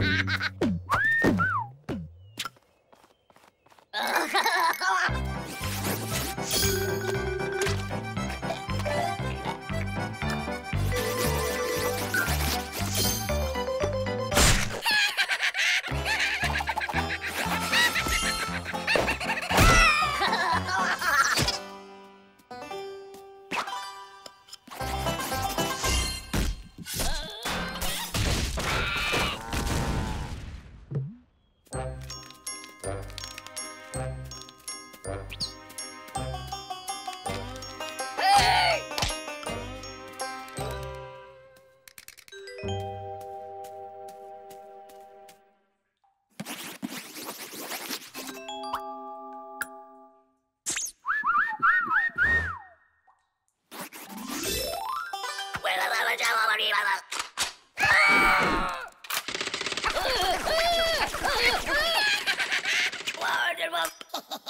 Ha ha ha! Ha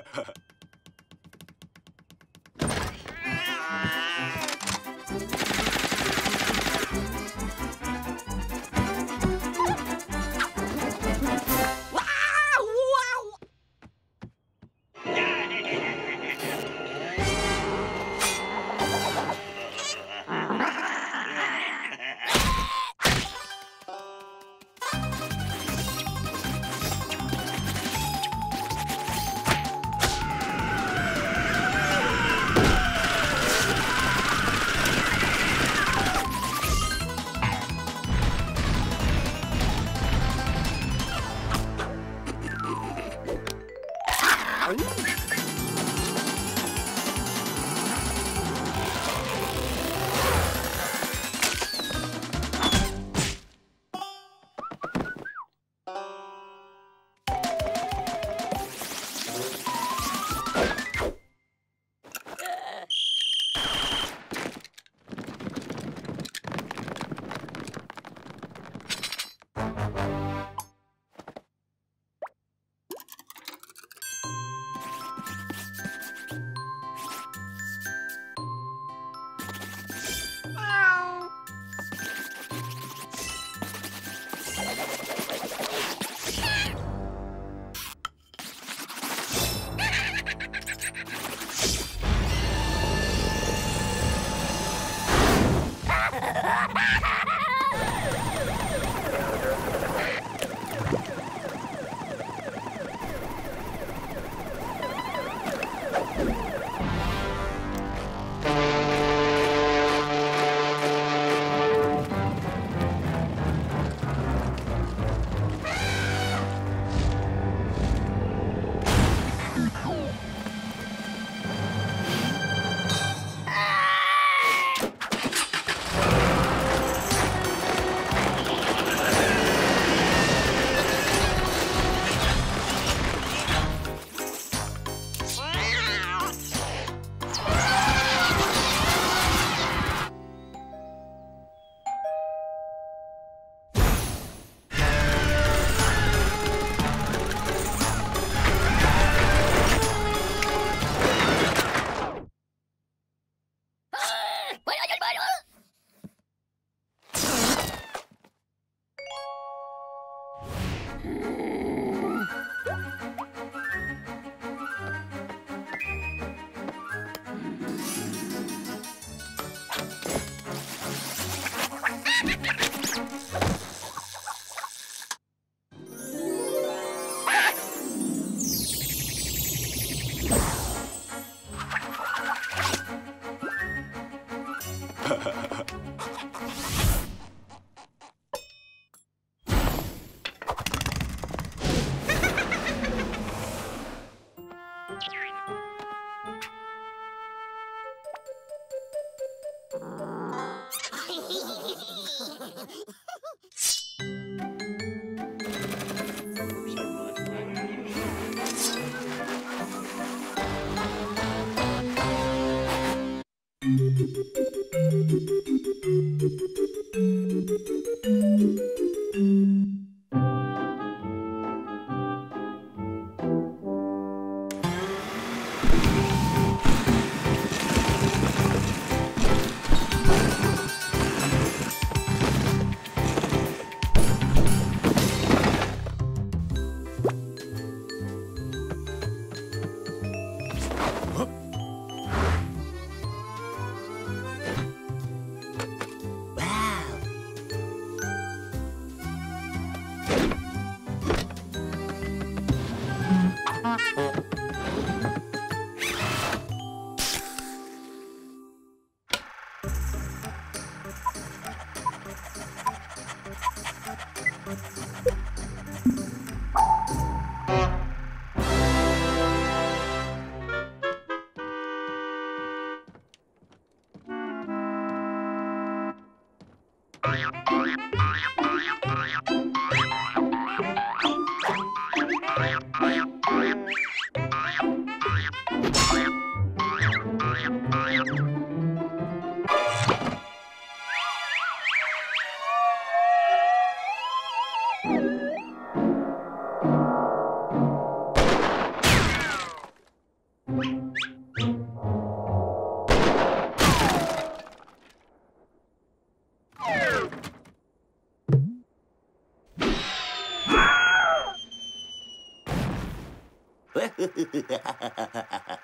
ha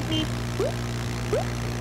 beep, beep.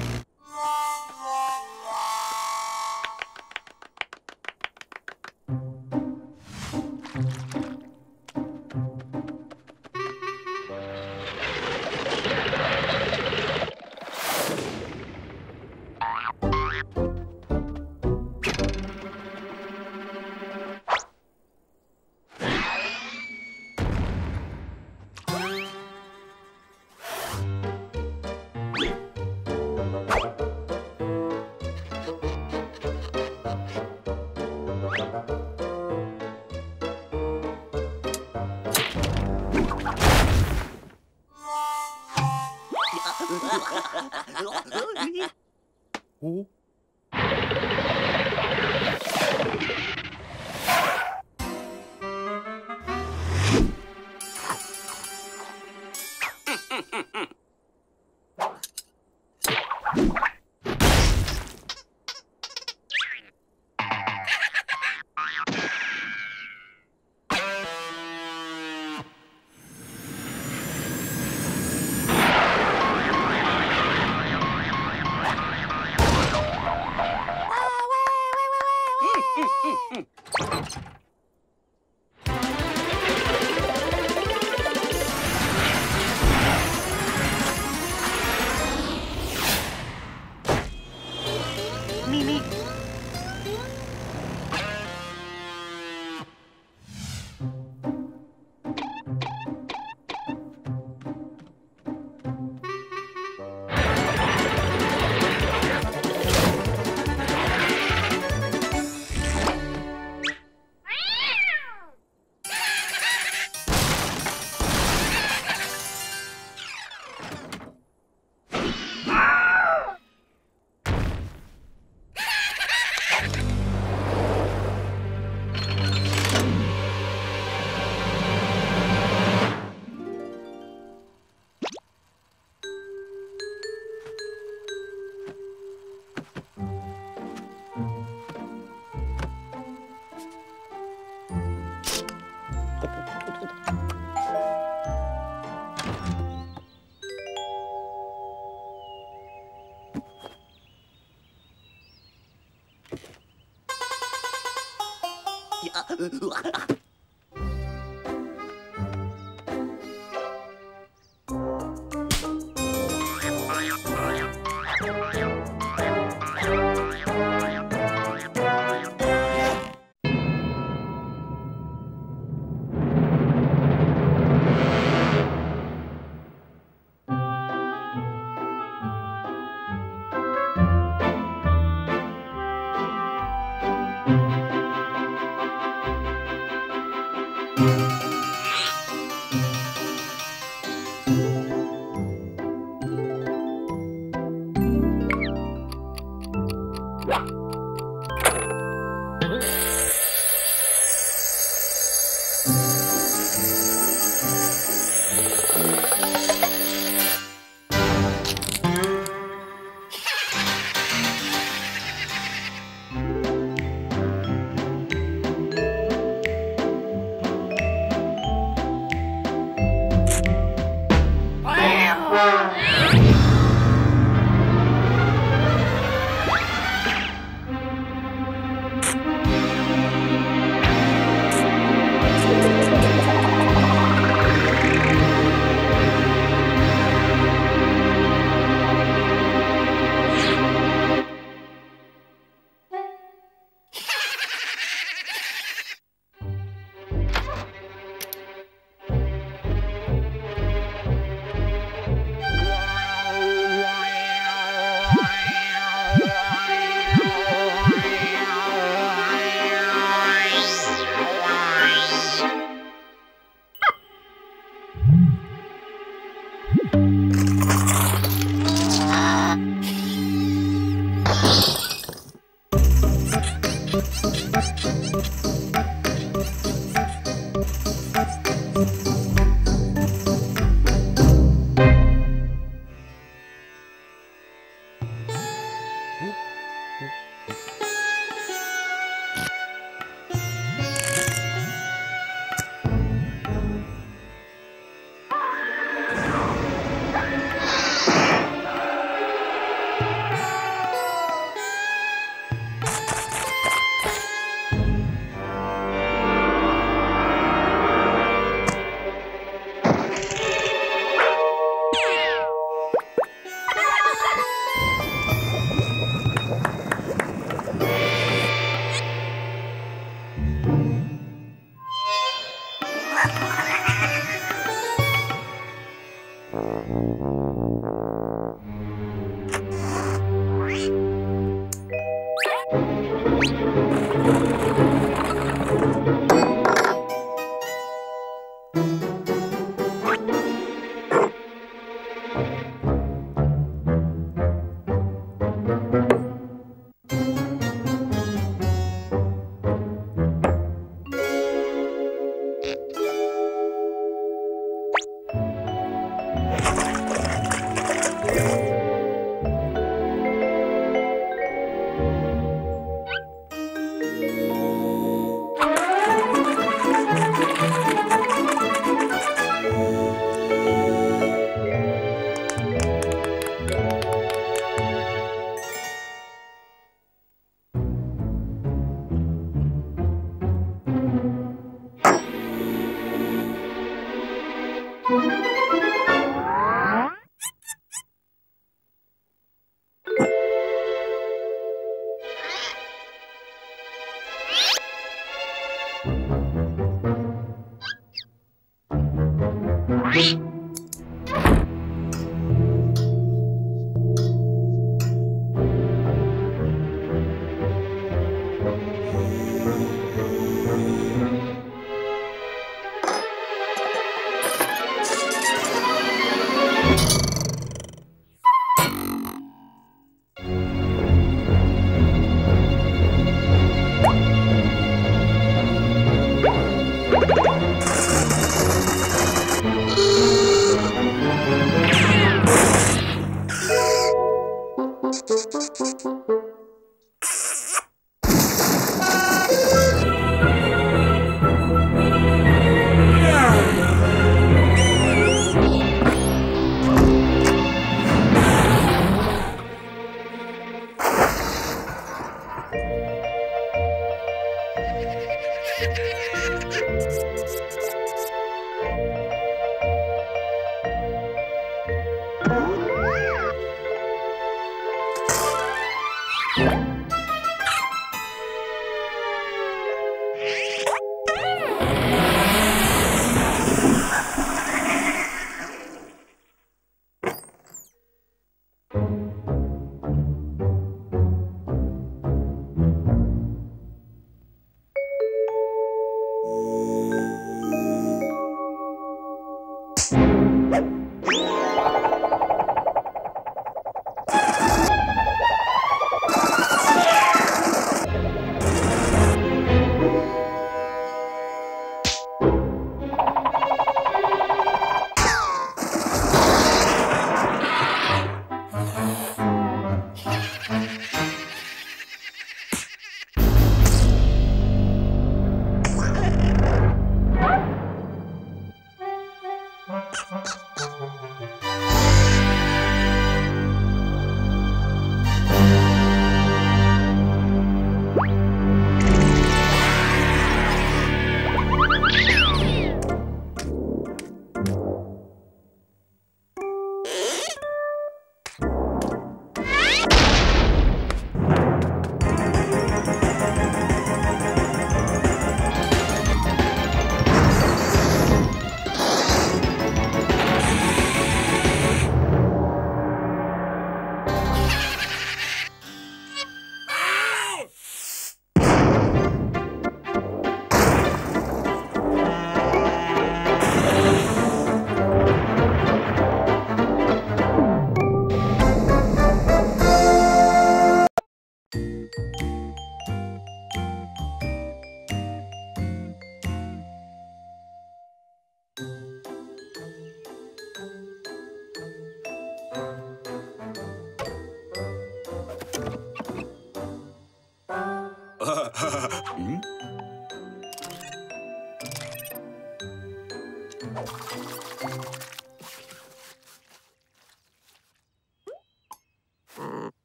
呃 哈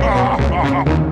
Ha ha ha